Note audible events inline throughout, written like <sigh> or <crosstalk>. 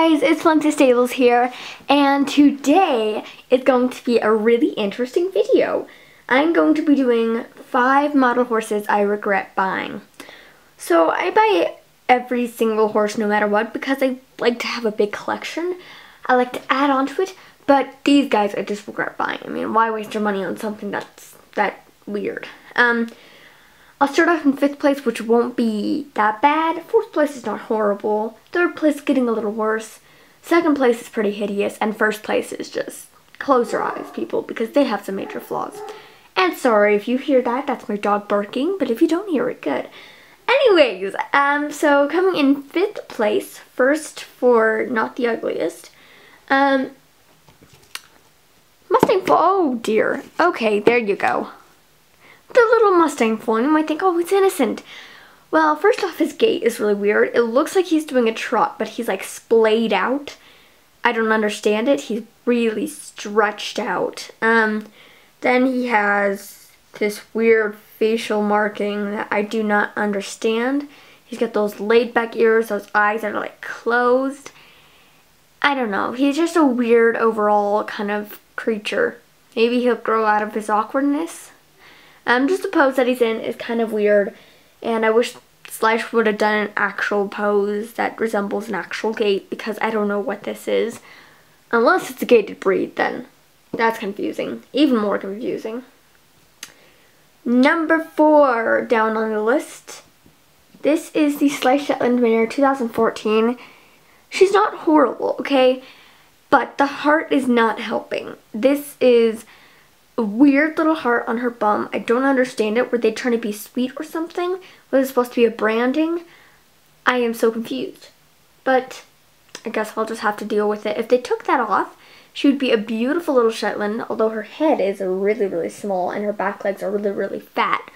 guys, it's Flinty Stables here, and today is going to be a really interesting video. I'm going to be doing five model horses I regret buying. So I buy every single horse no matter what because I like to have a big collection. I like to add on to it, but these guys I just regret buying. I mean, why waste your money on something that's that weird? Um, I'll start off in fifth place, which won't be that bad. Fourth place is not horrible. Third place is getting a little worse. Second place is pretty hideous. And first place is just close your eyes, people, because they have some major flaws. And sorry if you hear that, that's my dog barking, but if you don't hear it, good. Anyways, um, so coming in fifth place, first for not the ugliest, um, Mustang, oh dear. Okay, there you go. The little Mustang foal, you might think, oh, he's innocent. Well, first off, his gait is really weird. It looks like he's doing a trot, but he's like splayed out. I don't understand it. He's really stretched out. Um, then he has this weird facial marking that I do not understand. He's got those laid back ears, those eyes that are like closed. I don't know. He's just a weird overall kind of creature. Maybe he'll grow out of his awkwardness. Um, just the pose that he's in is kind of weird, and I wish Schleich would have done an actual pose that resembles an actual gait because I don't know what this is. Unless it's a gaited breed, then that's confusing. Even more confusing. Number four down on the list. This is the Schleich Shetland Mare 2014. She's not horrible, okay? But the heart is not helping. This is a weird little heart on her bum. I don't understand it. Were they trying to be sweet or something? Was it supposed to be a branding? I am so confused. But I guess I'll just have to deal with it. If they took that off, she would be a beautiful little Shetland, although her head is really, really small and her back legs are really, really fat.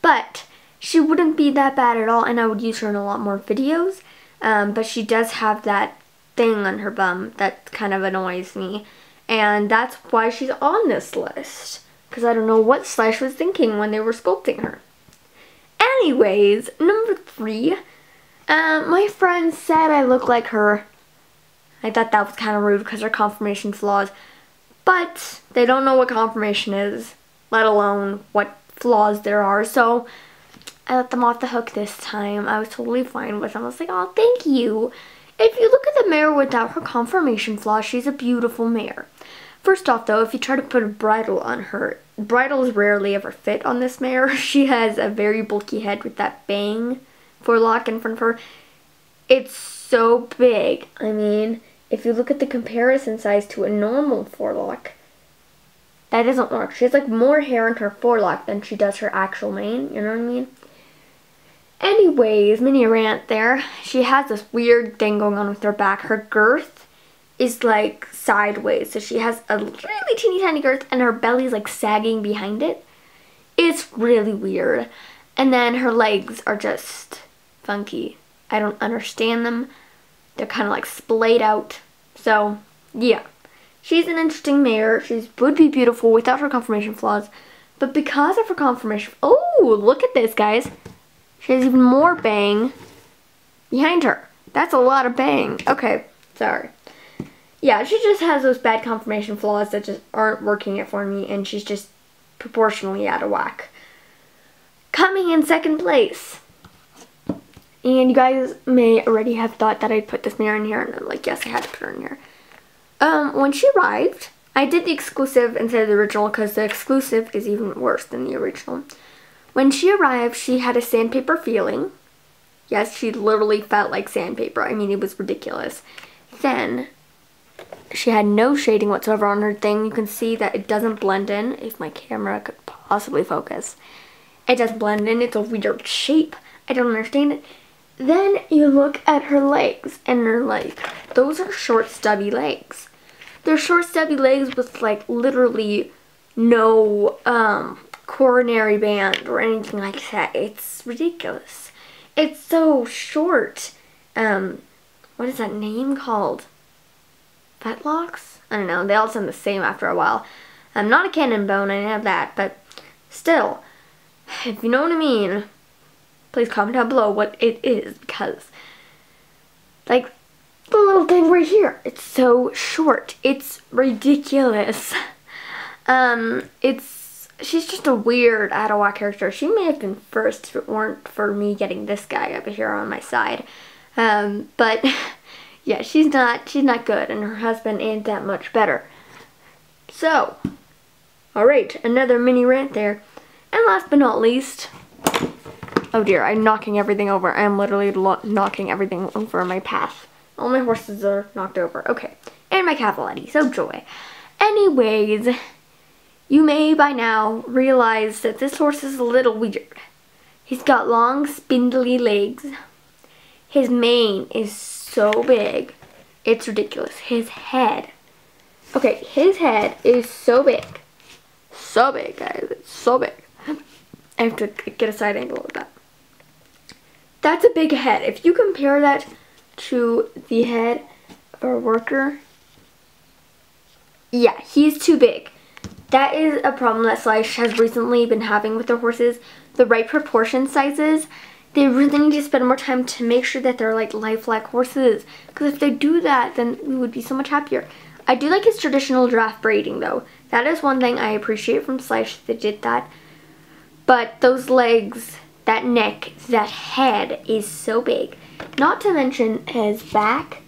But she wouldn't be that bad at all, and I would use her in a lot more videos. Um, but she does have that thing on her bum that kind of annoys me. And that's why she's on this list. Because I don't know what Schleich was thinking when they were sculpting her. Anyways, number three. Um, my friend said I look like her. I thought that was kind of rude because her confirmation flaws. But they don't know what confirmation is, let alone what flaws there are. So I let them off the hook this time. I was totally fine with them. I was like, oh, thank you. If you look at the mare without her conformation flaw, she's a beautiful mare. First off, though, if you try to put a bridle on her, bridles rarely ever fit on this mare. <laughs> She has a very bulky head with that bang forelock in front of her. It's so big. I mean, if you look at the comparison size to a normal forelock, that doesn't work. She has like more hair in her forelock than she does her actual mane, you know what I mean? Anyways, mini rant there. She has this weird thing going on with her back. Her girth is like sideways. So she has a really teeny tiny girth and her belly's like sagging behind it. It's really weird. And then her legs are just funky. I don't understand them. They're kind of like splayed out. So, yeah. She's an interesting mare. She would be beautiful without her confirmation flaws. But because of her confirmation... Oh, look at this, guys. She has even more bang behind her. That's a lot of bang. Okay, sorry. Yeah, she just has those bad confirmation flaws that just aren't working it for me, and she's just proportionally out of whack. Coming in second place. And you guys may already have thought that I'd put this mirror in here, and I'm like, yes, I had to put her in here. Um, when she arrived, I did the exclusive instead of the original because the exclusive is even worse than the original. When she arrived, she had a sandpaper feeling. Yes, she literally felt like sandpaper. I mean, it was ridiculous. Then, she had no shading whatsoever on her thing. You can see that it doesn't blend in, if my camera could possibly focus. It doesn't blend in. It's a weird shape. I don't understand it. Then you look at her legs, and they're like, those are short, stubby legs. They're short, stubby legs with, like, literally no, um, coronary band or anything like that. It's ridiculous. It's so short. Um, what is that name called? Fetlocks? I don't know. They all sound the same after a while. I'm not a cannon bone, I have that, but still, if you know what I mean, please comment down below what it is because, like, the little thing right here. It's so short. It's ridiculous. <laughs> Um, it's she's just a weird Ottawa character. She may have been first if it weren't for me getting this guy over here on my side. Um, but <laughs> yeah, she's not she's not good, and her husband ain't that much better. So, all right, another mini rant there. And last but not least, oh dear, I'm knocking everything over. I'm literally knocking everything over in my path. All my horses are knocked over. Okay, and my cavaletti, so joy. Anyways, you may by now realize that this horse is a little weird. He's got long, spindly legs. His mane is so big. It's ridiculous. His head. Okay, his head is so big. So big, guys. It's so big. I have to get a side angle of that. That's a big head. If you compare that to the head of a worker, yeah, he's too big. That is a problem that Schleich has recently been having with their horses. The right proportion sizes, they really need to spend more time to make sure that they're like lifelike horses. Because if they do that, then we would be so much happier. I do like his traditional draft braiding though. That is one thing I appreciate from Schleich that did that. But those legs, that neck, that head is so big. Not to mention his back.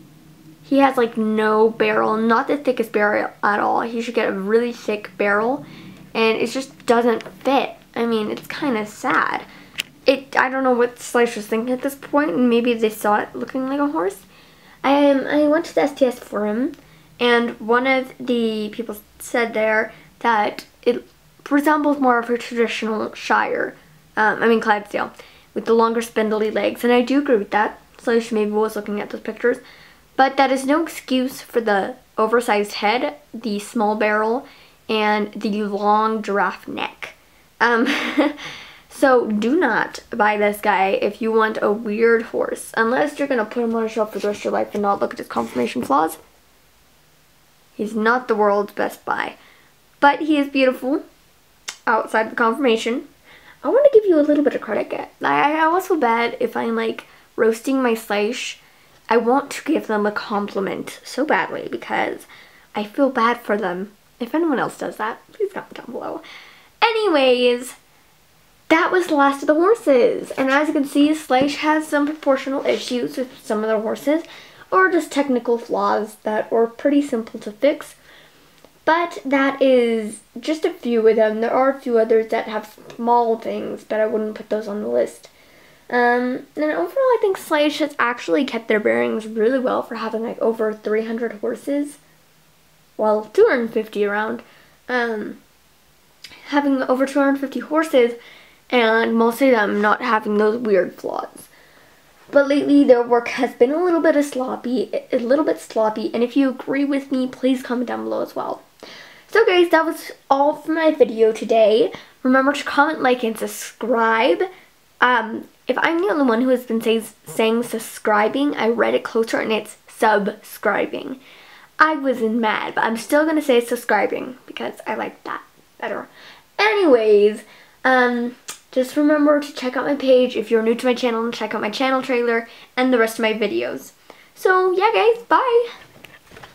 He has like no barrel, not the thickest barrel at all. He should get a really thick barrel and it just doesn't fit. I mean, it's kind of sad. It, I don't know what Schleich was thinking at this point. Maybe they saw it looking like a horse. I, um, I went to the STS forum and one of the people said there that it resembles more of a traditional Shire, um, I mean Clydesdale, with the longer spindly legs. And I do agree with that. Schleich maybe was looking at those pictures. But that is no excuse for the oversized head, the small barrel, and the long giraffe neck. Um, <laughs> so do not buy this guy if you want a weird horse, unless you're going to put him on a shelf for the rest of your life and not look at his conformation flaws. He's not the world's best buy. But he is beautiful outside the conformation. I want to give you a little bit of credit. I, I always feel bad if I'm like roasting my Schleich. I want to give them a compliment so badly because I feel bad for them. If anyone else does that, please comment down below. Anyways, that was the last of the horses. And as you can see, Schleich has some proportional issues with some of the horses or just technical flaws that were pretty simple to fix. But that is just a few of them. There are a few others that have small things, but I wouldn't put those on the list. Um, and overall, I think Schleich has actually kept their bearings really well for having like over 300 horses. Well, 250 around. Um, having over 250 horses and most of them not having those weird flaws. But lately their work has been a little bit of sloppy, a little bit sloppy, and if you agree with me, please comment down below as well. So guys, that was all for my video today. Remember to comment, like, and subscribe. Um, if I'm the only one who has been say, saying subscribing, I read it closer and it's subscribing. I was in mad, but I'm still going to say subscribing because I like that better. Anyways, um, just remember to check out my page if you're new to my channel and check out my channel trailer and the rest of my videos. So yeah guys, bye!